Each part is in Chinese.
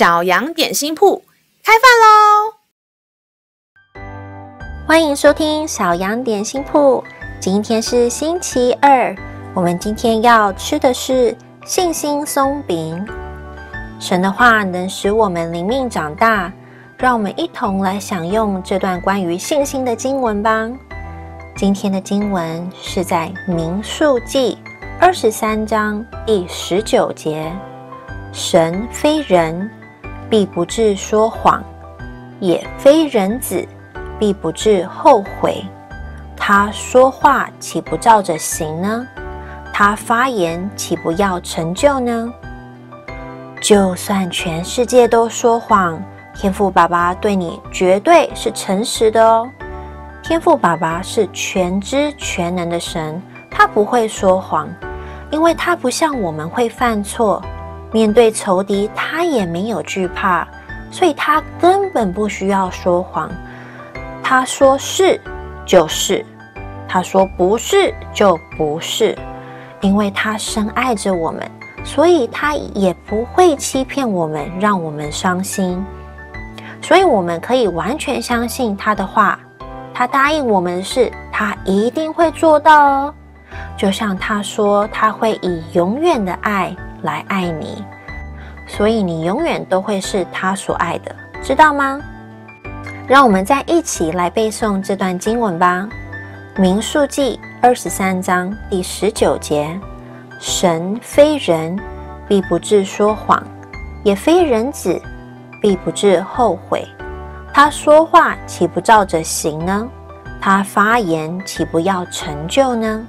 小羊点心铺开饭喽！欢迎收听小羊点心铺。今天是星期二，我们今天要吃的是信心松饼。神的话能使我们灵命长大，让我们一同来享用这段关于信心的经文吧。今天的经文是在民数记二十三章第十九节：神非人。必不至说谎，也非人子，必不至后悔。他说话岂不照着行呢？他发言岂不要成就呢？就算全世界都说谎，天父爸爸对你绝对是诚实的哦。天父爸爸是全知全能的神，他不会说谎，因为他不像我们会犯错。面对仇敌，他也没有惧怕，所以他根本不需要说谎。他说是就是，他说不是就不是，因为他深爱着我们，所以他也不会欺骗我们，让我们伤心。所以我们可以完全相信他的话，他答应我们的事，他一定会做到哦。就像他说，他会以永远的爱。来爱你，所以你永远都会是他所爱的，知道吗？让我们再一起来背诵这段经文吧，《民数记》二十三章第十九节：神非人，必不至说谎；也非人子，必不至后悔。他说话岂不照着行呢？他发言岂不要成就呢？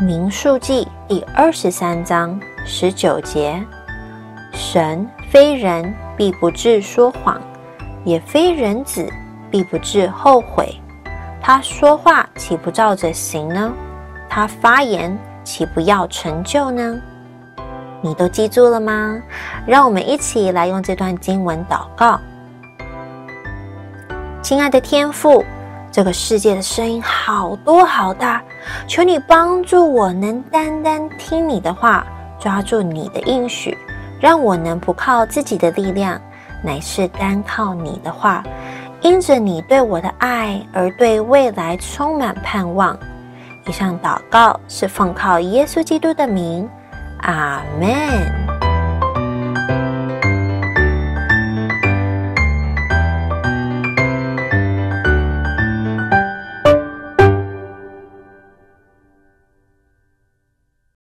《民数记》第二十三章。十九节，神非人，必不至说谎；也非人子，必不至后悔。他说话岂不照着行呢？他发言岂不要成就呢？你都记住了吗？让我们一起来用这段经文祷告。亲爱的天父，这个世界的声音好多好大，求你帮助我，能单单听你的话。抓住你的应许，让我能不靠自己的力量，乃是单靠你的话，因着你对我的爱而对未来充满盼望。以上祷告是奉靠耶稣基督的名，阿门。